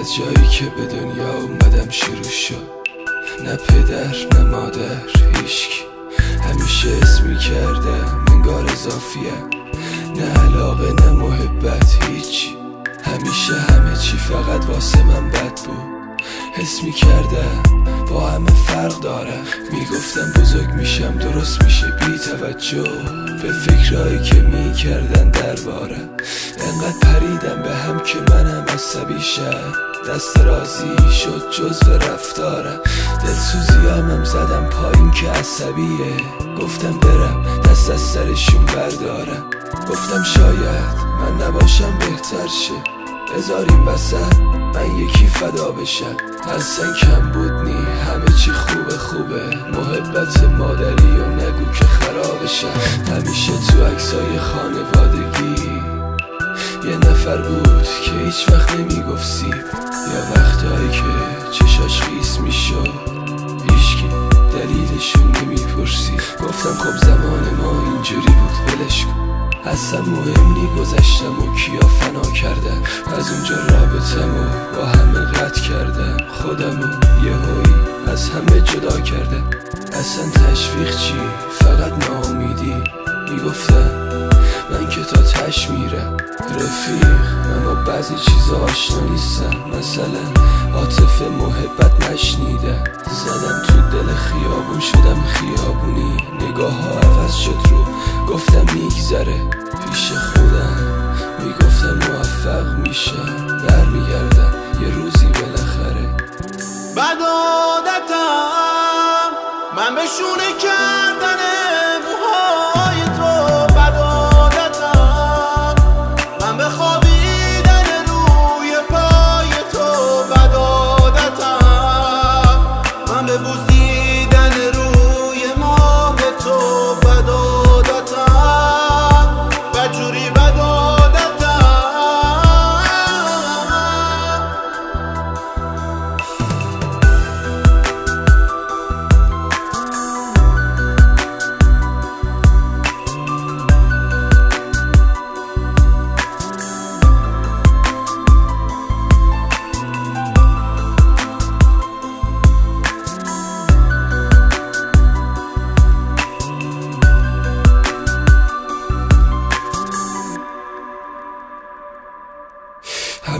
از جایی که به دنیا اومدم شروع شد. نه پدر نه مادر هیچکی. همیشه اسمی کردم انگار اضافیه. نه علاقه نه محبت هیچی. همیشه همه چی فقط واسه من بد بود. حس می کردم با همه فرق داره. می‌گفتم بزرگ میشم درست میشه. بی توجه به فکرهایی که می‌کردن درباره. انقدر پریدم به هم که منم عصبی شد دست رازی شد جزو رفتارم دلسوزیامم زدم پایین که عصبیه. گفتم برم دست از سرشون بردارم گفتم شاید من نباشم بهتر شه. بذاریم وسط من یکی فدا بشم. اصلا کم بود نی همه چی خوبه خوبه. محبت مادری و نگو که خرابشم. همیشه تو عکسای خانوادگی. یه نفر بود که هیچ وقت نمی‌گفت سیب یا وقتهایی که چشاش خیس می‌شد. هیچکی دلیلشون نمی‌پرسید گفتم خب زمان ما اینجوری بود ولش کن. اصلا مهم نی گذشتم و کیا فنا کردم از اونجا رابطم و با همه قطع کردم. خودم و یه هایی از همه جدا کردم. اصلا تشویق چی؟ فقط ناامیدی می‌گفتم من که تا تش میرم. رفیق من با بعضی چیزا آشنا نیستم. مثلا عاطفه محبت نشنیدم. زدم تو دل خیابون شدم خیابونی. نگاه ها عوض شد رو. گفتم میگذره. پیش خودم. می‌گفتم موفق میشم. برمیگردم. یه روزی بالاخره. بد عادتم من به شونه کردن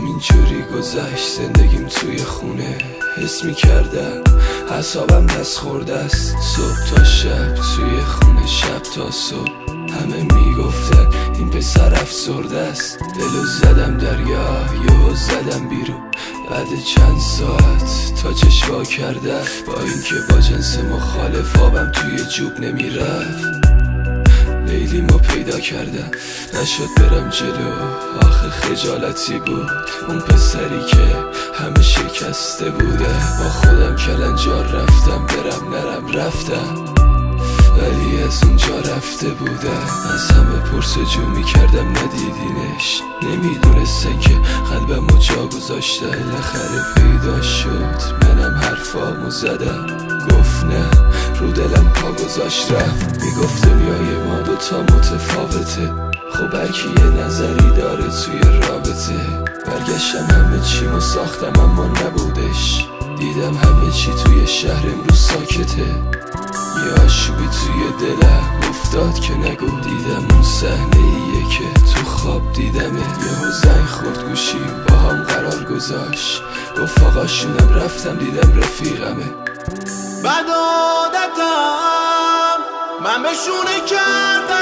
همینجوری گذشت زندگیم توی خونه. حس می کردم حسابم دست خورده است. صبح تا شب توی خونه شب تا صبح. همه می‌گفتن این پسر افسرده است. دلو زدم دریا یهو زدم بیرون. بعد چند ساعت تا چشوا کردم. با اینکه با جنس مخالف آبم توی جوب نمی‌رفت. لیلیمو پیدا کردم. نشد برم جلو. آخه خجالتی بود. اون پسری که همه شکسته بوده. با خودم کلنجار رفتم. برم نرم رفتم. ولی از اونجا رفته بودم از همه پرسجو می‌کردم. ندیدینش. نمی‌دونستن که قلبم جا گذاشته. بالاخره پیدا شد. منم حرفامو زدم. گفت نه. رو دلم پا گذاشت. رفت. می‌گفت دنیای ما دوتا متفاوته. خب هرکی یه نظری داره توی رابطه. برگشتم همه چیمو ساختم اما نبودش. دیدم همه چی توی شهر امروز ساکته. یه آشوبی توی دلم افتاد که نگو دیدم اون صحنه ایه که تو خواب دیدمه. یهو زنگ خورد گوشی با هم قرار گذاشت. گفت آقاشونم رفتم دیدم رفیقمه. بد به شونه کردن.